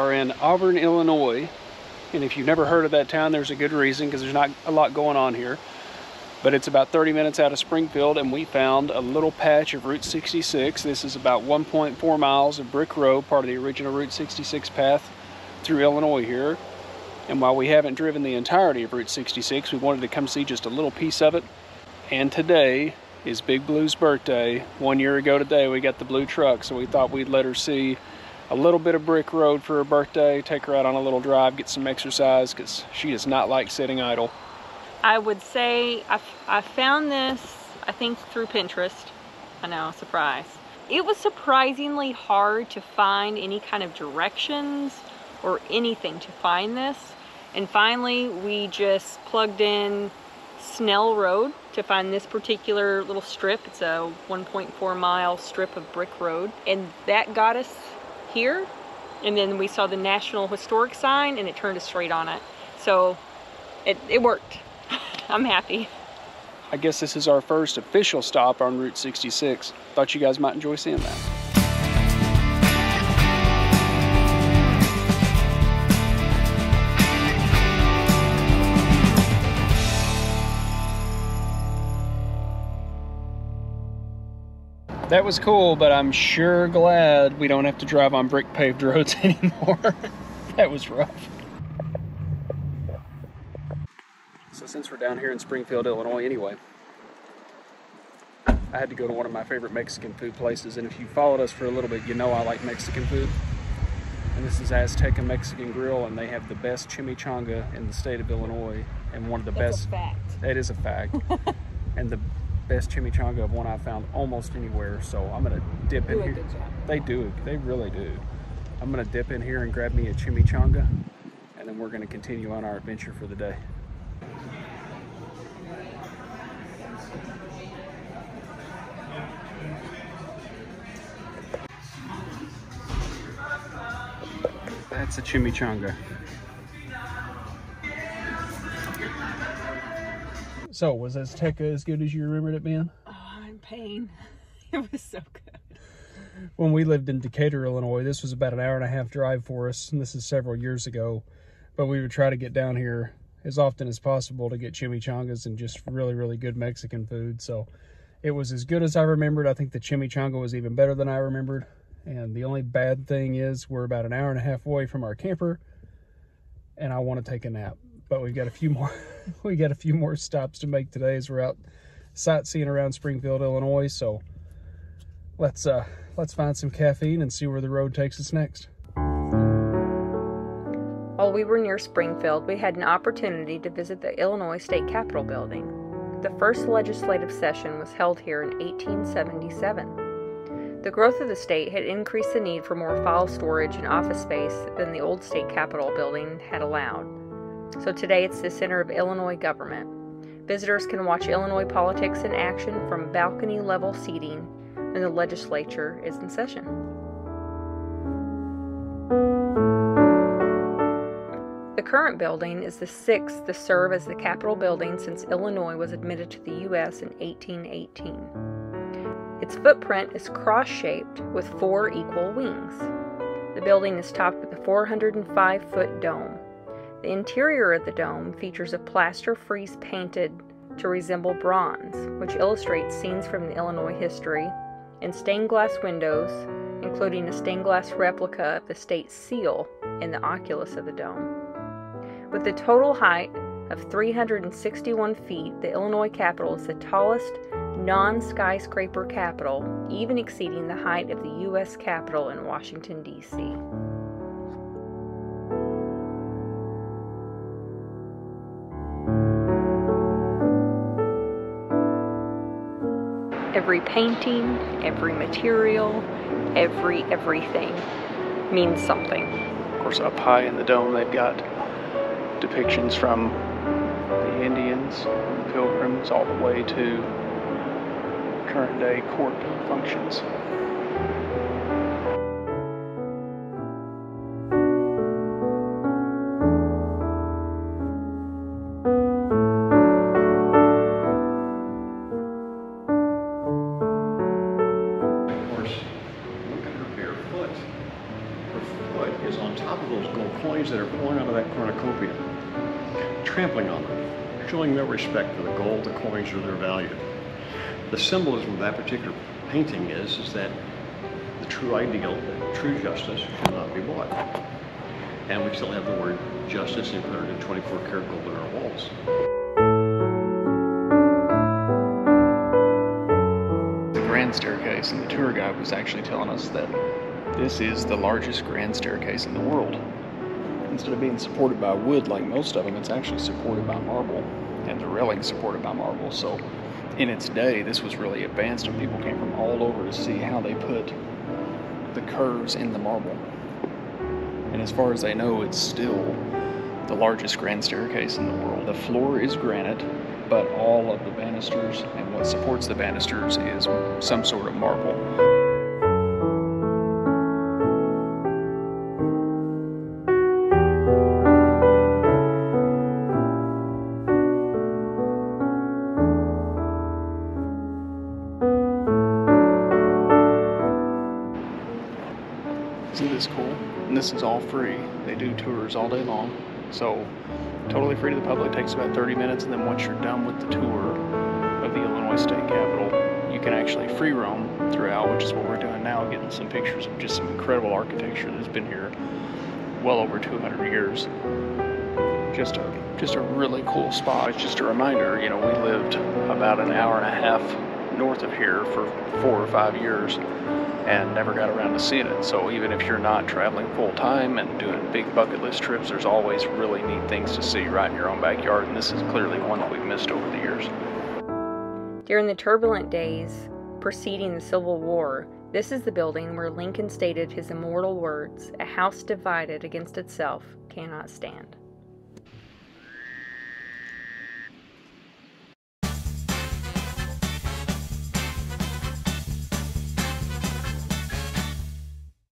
are in Auburn, Illinois. And if you've never heard of that town, there's a good reason because there's not a lot going on here. But it's about 30 minutes out of Springfield, and we found a little patch of Route 66. This is about 1.4 miles of brick road, part of the original Route 66 path through Illinois here. And while we haven't driven the entirety of Route 66, we wanted to come see just a little piece of it. And today is Big Blue's birthday. One year ago today, we got the blue truck, so we thought we'd let her see a little bit of brick road for her birthday, take her out on a little drive, get some exercise, because she does not like sitting idle. I would say I, I found this, I think through Pinterest. I know, surprise. It was surprisingly hard to find any kind of directions or anything to find this. And finally, we just plugged in Snell Road to find this particular little strip. It's a 1.4 mile strip of brick road. And that got us here. And then we saw the National Historic sign and it turned us straight on it. So it, it worked. I'm happy. I guess this is our first official stop on Route 66. Thought you guys might enjoy seeing that. That was cool, but I'm sure glad we don't have to drive on brick paved roads anymore. that was rough. So since we're down here in Springfield, Illinois anyway, I had to go to one of my favorite Mexican food places, and if you followed us for a little bit, you know I like Mexican food. And this is Azteca Mexican Grill, and they have the best chimichanga in the state of Illinois, and one of the That's best. A fact. That is a fact. and the best chimichanga of one I've found almost anywhere. So I'm gonna dip do in here. They do. They really do. I'm gonna dip in here and grab me a chimichanga, and then we're gonna continue on our adventure for the day. That's a chimichanga. So, was Azteca as good as you remembered it being? Oh, I'm in pain. It was so good. when we lived in Decatur, Illinois, this was about an hour and a half drive for us, and this is several years ago. But we would try to get down here as often as possible to get chimichangas and just really, really good Mexican food. So it was as good as I remembered. I think the chimichanga was even better than I remembered. And the only bad thing is we're about an hour and a half away from our camper, and I want to take a nap. But we've got a few more. we got a few more stops to make today as we're out sightseeing around Springfield, Illinois. So let's uh let's find some caffeine and see where the road takes us next. While we were near Springfield, we had an opportunity to visit the Illinois State Capitol building. The first legislative session was held here in 1877. The growth of the state had increased the need for more file storage and office space than the old state capitol building had allowed. So today it's the center of Illinois government. Visitors can watch Illinois politics in action from balcony level seating when the legislature is in session. The current building is the sixth to serve as the Capitol building since Illinois was admitted to the U.S. in 1818. Its footprint is cross shaped with four equal wings. The building is topped with a 405 foot dome. The interior of the dome features a plaster frieze painted to resemble bronze, which illustrates scenes from the Illinois history, and stained glass windows, including a stained glass replica of the state seal in the oculus of the dome. With a total height of 361 feet, the Illinois Capitol is the tallest non skyscraper capitol, even exceeding the height of the U.S. Capitol in Washington, D.C. Every painting, every material, every everything means something. Of course, up high in the dome, they've got depictions from the Indians, the Pilgrims, all the way to current day court functions. Trampling on them, showing no respect for the gold, the coins, or their value. The symbolism of that particular painting is, is that the true ideal, true justice cannot be bought. And we still have the word justice in 24 karat gold on our walls. The grand staircase, and the tour guide was actually telling us that this is the largest grand staircase in the world. Instead of being supported by wood like most of them, it's actually supported by marble, and the railing supported by marble. So, in its day, this was really advanced, and people came from all over to see how they put the curves in the marble. And as far as I know, it's still the largest grand staircase in the world. The floor is granite, but all of the banisters and what supports the banisters is some sort of marble. Is all free. They do tours all day long. So, totally free to the public. Takes about 30 minutes, and then once you're done with the tour of the Illinois State Capitol, you can actually free roam throughout, which is what we're doing now, getting some pictures of just some incredible architecture that's been here well over 200 years. Just a just a really cool spot. It's just a reminder, you know, we lived about an hour and a half north of here for four or five years and never got around to seeing it. So even if you're not traveling full time and doing big bucket list trips, there's always really neat things to see right in your own backyard, and this is clearly one that we've missed over the years. During the turbulent days preceding the Civil War, this is the building where Lincoln stated his immortal words A house divided against itself cannot stand.